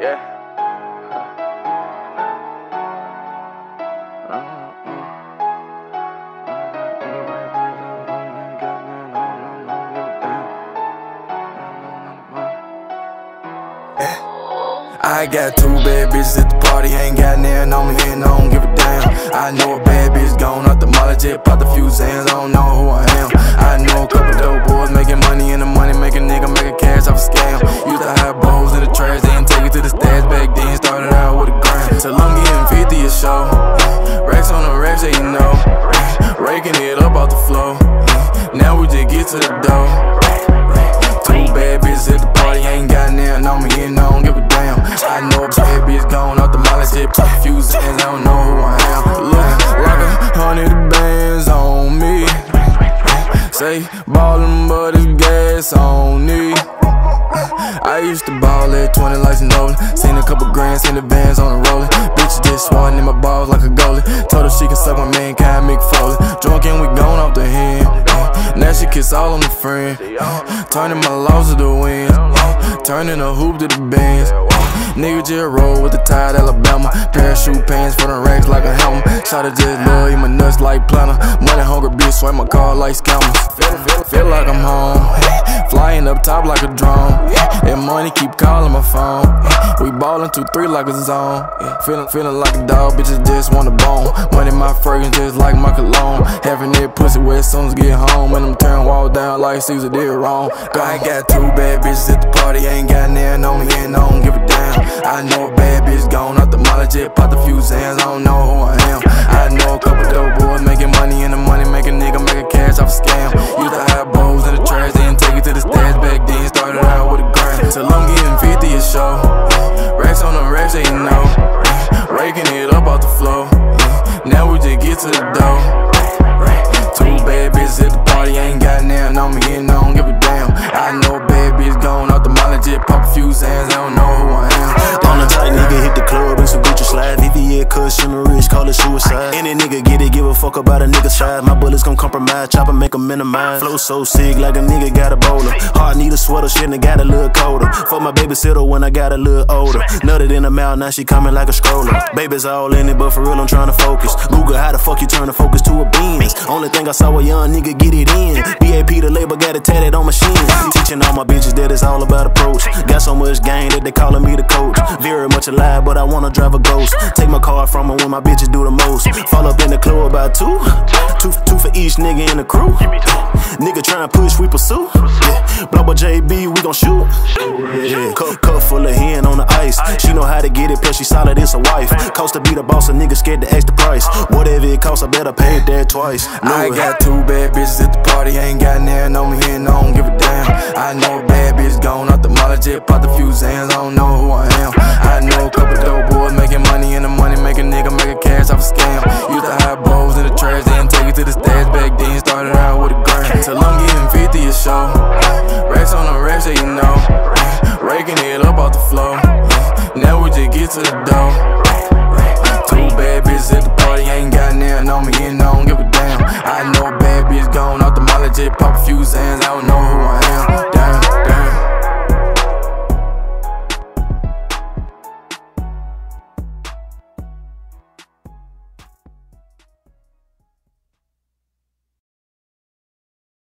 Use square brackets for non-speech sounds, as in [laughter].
Yeah. I got two bad bitches at the party, ain't got nothing on me and I don't give a damn. I know a bad bitch gone off the molly jet, pop a few Zans, I don't know who I am. I know a couple dope boys making money and the money make a nigga make a cash off a scam. You know. Raking it up off the floor. Mm. Now we just get to the door. Two bad bitches at the party, ain't got nothing on me and I don't give a damn. I know a bad bitch gone off the molly shit, few and I don't know who I am. Look like a hundred bands on me. Say ballin', but it's gas on. I used to ball at 20 lights and Nolan. Seen a couple grand, seen the bands on the rollin'. Bitch just swatting in my balls like a goalie. Told her she can suck my mankind, Mick Foley. Drunk and we gone off the hand. Now she kiss all on the friend. Turning my loss to the wind. Turning a hoop to the bands. Nigga just roll with the tide Alabama. Parachute pants for the racks like a helmet. Shot just love, eat my nuts like planner. Money hungry bitch, swipe my car like scammers. Feel, feel, feel like I'm home. [laughs] Flying up top like a drone. And money keep calling my phone. We ballin' two three like a zone. Feeling feeling like a dog, bitches just want a bone. My fragrance just like my cologne. Having that pussy wet soon as get home. And I'm turn walls down like Caesar did wrong. I ain't got two bad bitches at the party, ain't got nothing on me and I don't give a damn. I know a bad bitch gone off the jet, popped a few Zans, I don't know who I am. Now we just get to the door. Two bad bitches at the party, ain't got nothing on me and I don't give a damn. I know a bad bitch gone off the molly jet, pop a few Zans, I don't know who I am. On tight nigga hit the club in some Gucci slides. VVS cushion rich, call it suicide. Any nigga get it, give a fuck about a nigga side. My bullets gon' compromise, chopper make 'em minimize. Flow so sick like a nigga got a bowler. Heart need a sweater, shit and got a little colder. My babysitter when I got a little older. Nutted in the mouth, now she coming like a stroller. Baby's all in it, but for real I'm trying to focus. Google how the fuck you turn the focus to a Benz. Only thing I saw a young nigga get it in. BAP the label got it tatted on my shin. Teaching all my bitches that it's all about approach. Got so much game that they calling me the coach. Very much alive, but I wanna drive a ghost. Take my car from her when my bitches do the most. Fall up in the club about two. Two, two for each nigga in the crew. Nigga tryna push, we pursue. Yeah. BlocBoy JB, we gon' shoot. Yeah. Cup, cup full of hen on the ice. She know how to get it, plus she solid, it's a wife. Cost to be the boss, a nigga scared to ask the price. Uh-huh. Whatever it costs, I better pay that twice. I Know it. got two bad bitches at the party, ain't got nothing on me and I don't give a damn. I know a bad bitch gone off the molly jet, popped a few Zans, I don't know who I am. I know a couple dope boys making money and the money make a nigga make a cash off a scam. Used to have bowls in the trash, then take it to the stash back then. Started out with a gram, till I'm getting 50 a show. Racks on the racks, yeah, you know picking it up off the floor. Now we just get to the door. Two bad bitches at the party, ain't got nothing on me, and I don't give a damn. I know a bad bitch gone off the mileage, just pop a few Zans, I don't know who I am.